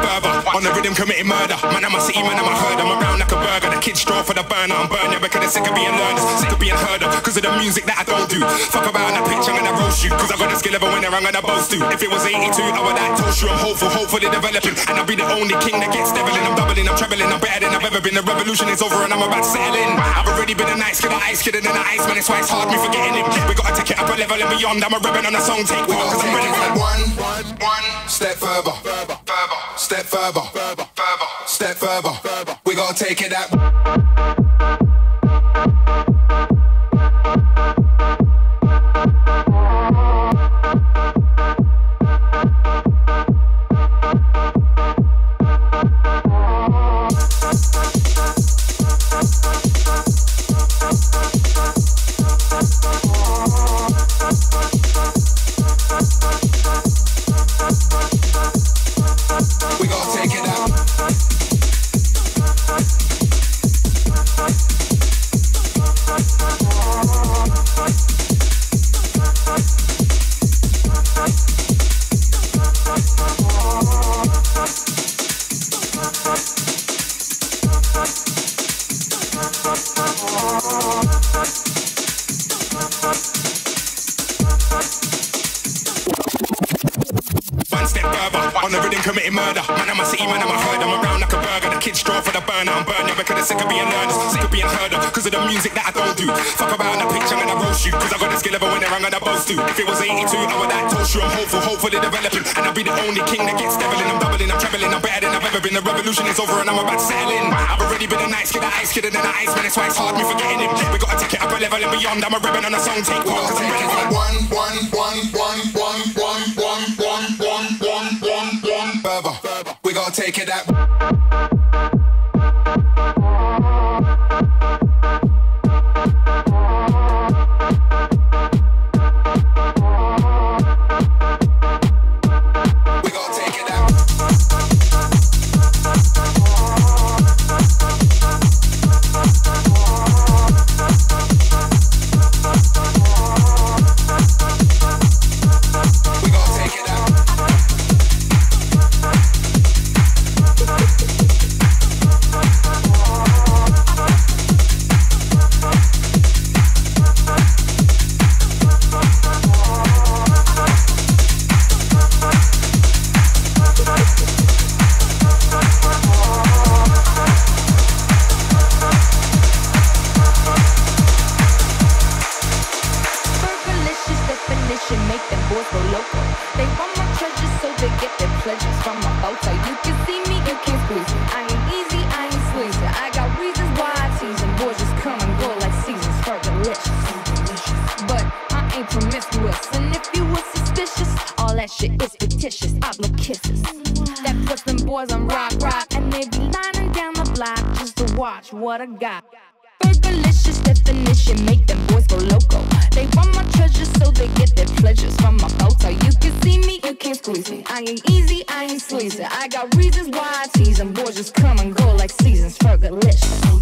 further. On the rhythm committing murder. Man, I'm a city man, I'm a herd. I'm around like a burger. The kids straw for the burner. I'm burning because they're sick of being learners. Sick of being heard of. Cause of the music that I don't do. Fuck around the pitch, I'm gonna roast you. Cause I got the skill of a winner, I'm gonna boast you. If it was 82, I would have toast you. I'm hopeful, hopefully developing. And I'll be the only king that gets deviling. I'm doubling, I'm traveling, I'm better than I've ever been. The revolution is over and I'm about to settle in. I've already been a nice kid, a ice kid, and an ice man. It's why it's hard me forgetting him. We gotta take it up a level and beyond. I'm a rebel on a song, take one, Cause I'm ready one, one, one step further, further, further, step further, further, further, step further. We gotta take it that. If it was 82, I would have told you I'm hopeful, hopefully developing. And I'll be the only king that gets deviling. I'm doubling, I'm traveling, I'm better than I've ever been. The revolution is over and I'm about to settle in. I've already been a nice kid, a ice kid, and then an ice man. That's why it's hard me forgetting him. We gotta take it up a level and beyond. I'm a ribbon on a song, take part. Cause I'm for one, one, one, one, one, one, one, one, one, one, one, one, further. We gotta take it that. definition make them boys go loco. They want my treasures, so they get their pleasures from my photo. You can see me, you can't squeeze me. I ain't easy, I ain't sleazy. I got reasons why I tease them. Boys just come and go like seasons. for good. List.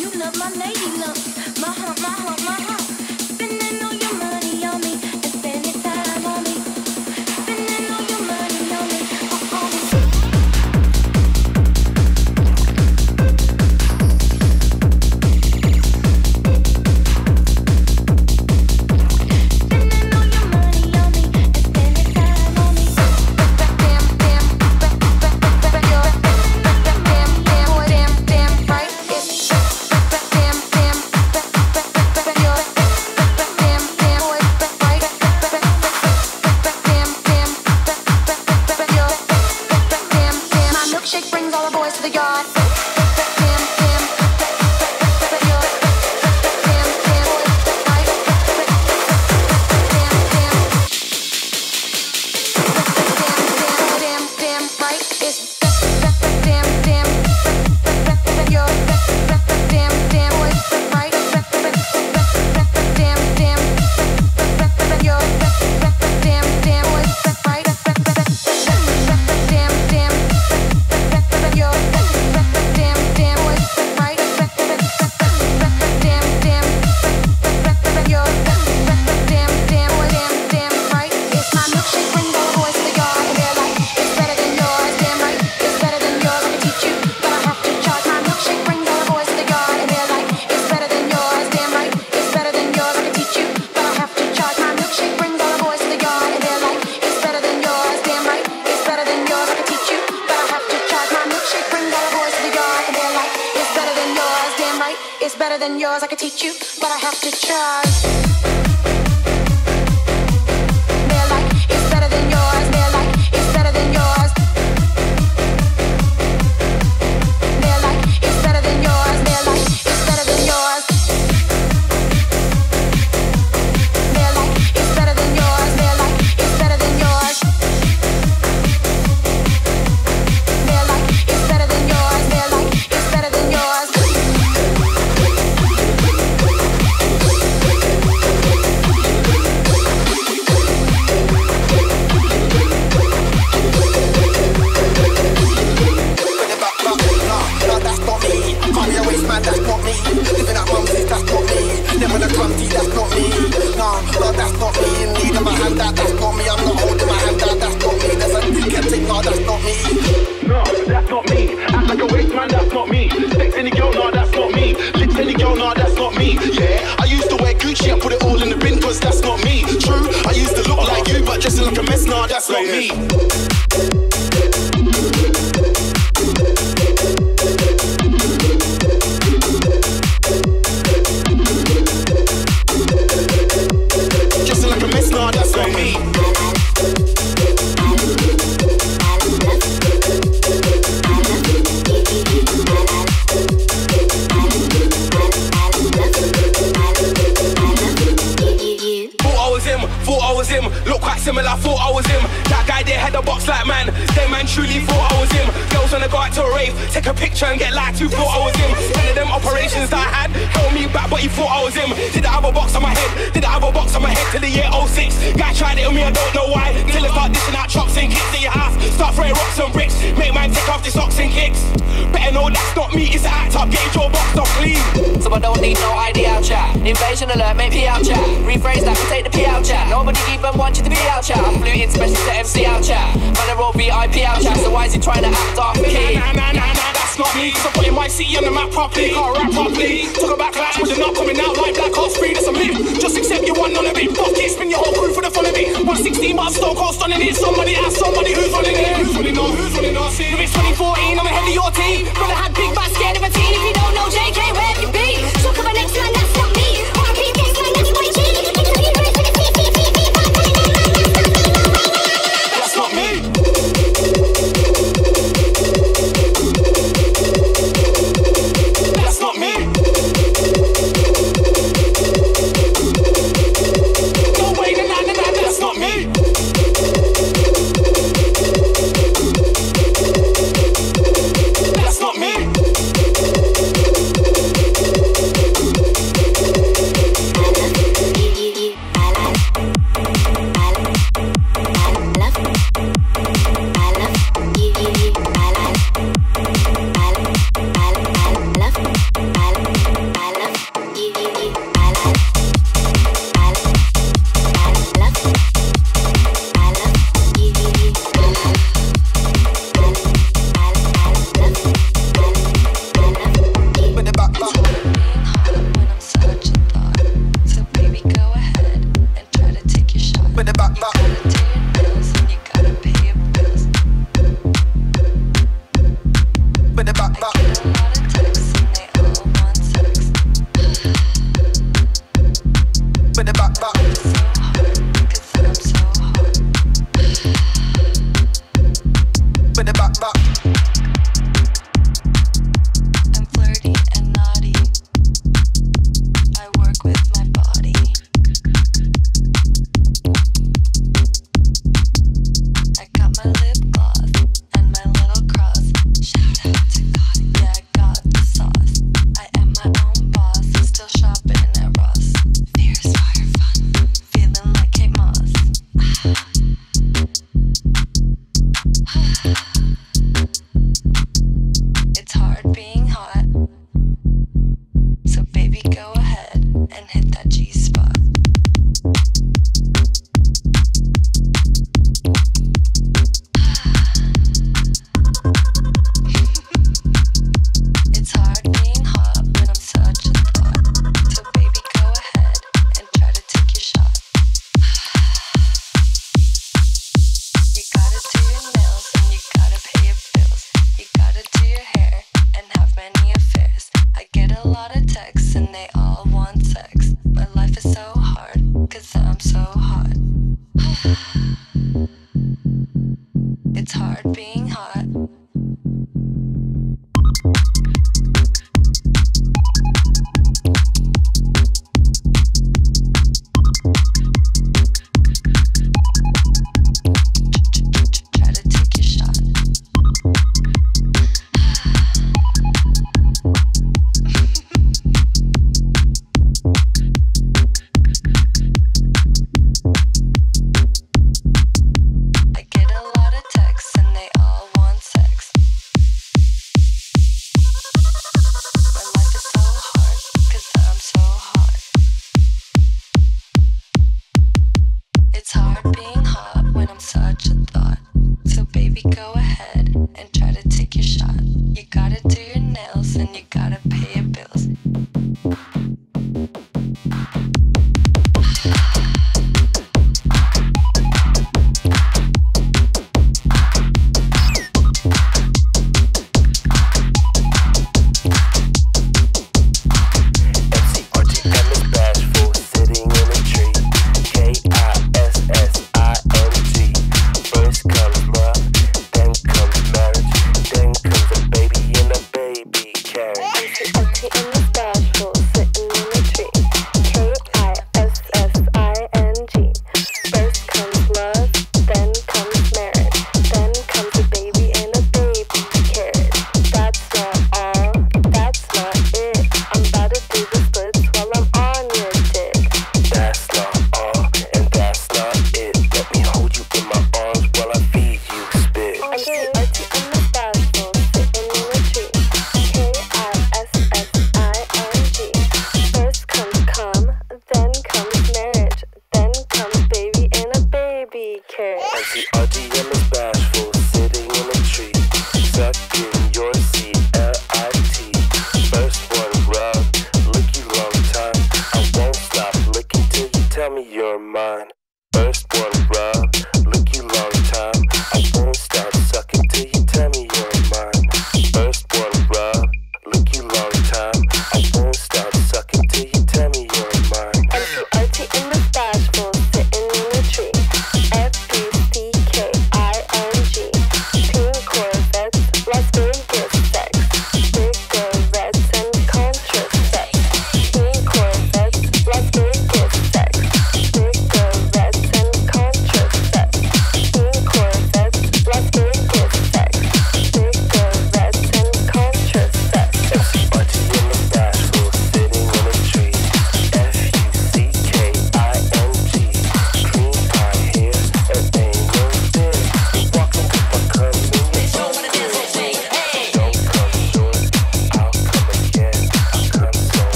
You love my lady love, my heart, my heart, my heart. take a picture and get like two thought I was him. None of them operations that I had held me back, but he thought I was him. Did I have a box on my head? Did I have a box on my head till the year 06? Guy tried it on me, I don't know why. Till I start dishing out chops and kicks in your ass. Start throwing rocks and bricks. Make man take off the socks and kicks. Better know that's not me, it's an act up. Get your box off clean. So I don't need no ID out chat. Invasion alert, make P out chat. Rephrase that, take the P out chat. Nobody even wants you to be out chat. I'm flew in special to MC out chat. Man, they're all VIP out chat. So why is he trying to act off? Nah, nah, nah, nah, nah now that's not me. Cause I put NYC on the map properly, can't rap properly. Talk about clash, but they're not coming out like Black Ops 3, that's a myth. Just accept you want none of it. Fuck it, spin your whole crew for the fun of it. 116, but I'm still cold stunning it. Somebody ask somebody who's running it. Who's running on, who's running on. If it's 2014, I'm ahead of your team. Brother had big, but scared of a teen. If you don't know JK, where have you been? Talk of an X-Man, that's not me.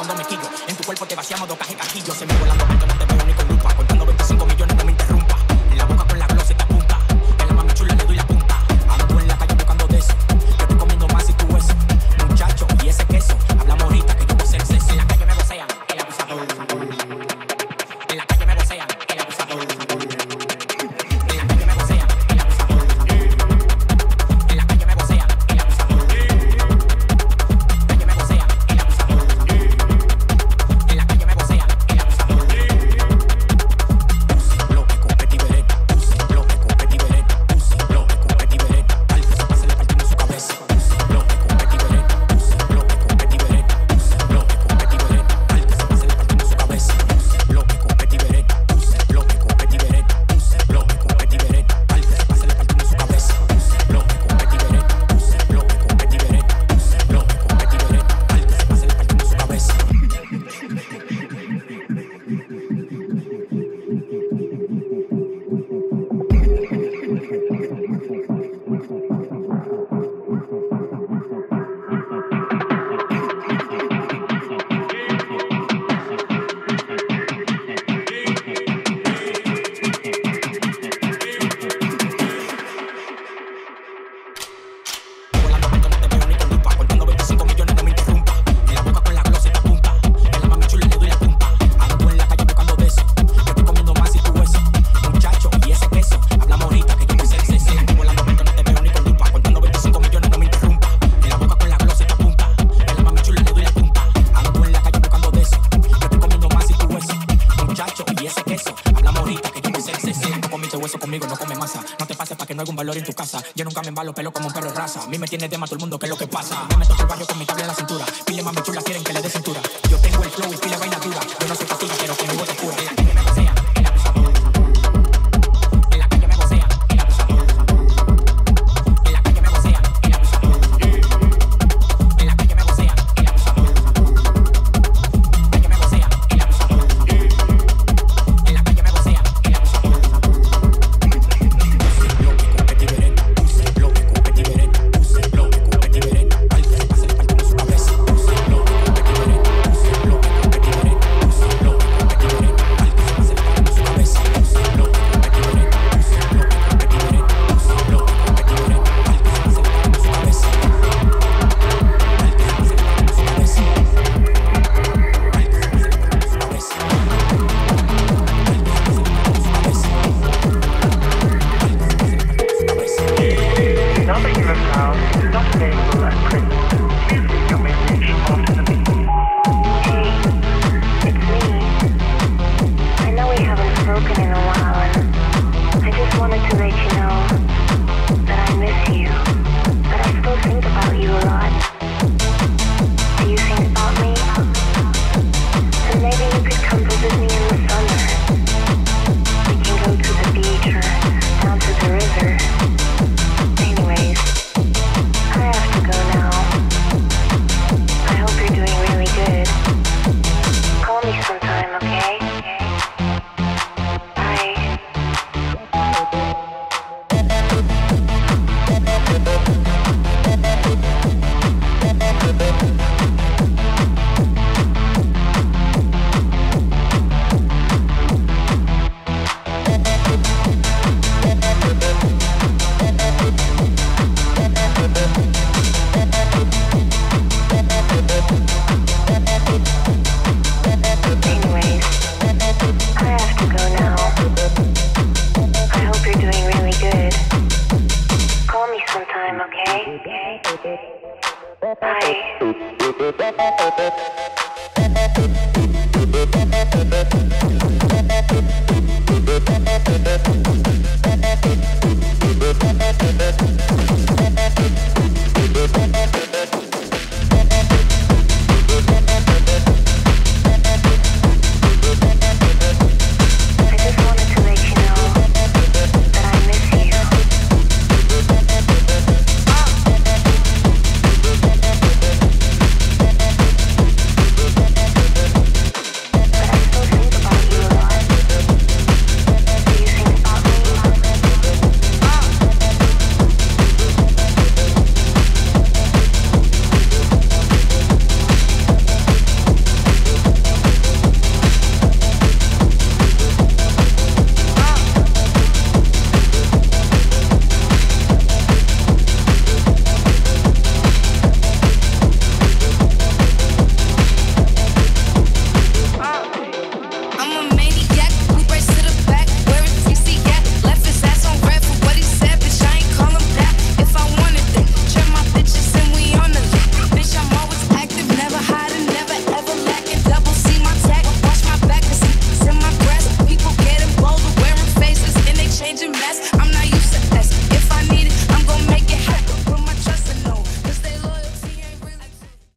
cuando me quillo. En tu cuerpo te vaciamos dos cajes cajillos. Se me volando Lo pelo como un perro raza. A mí me tiene tema todo el mundo que lo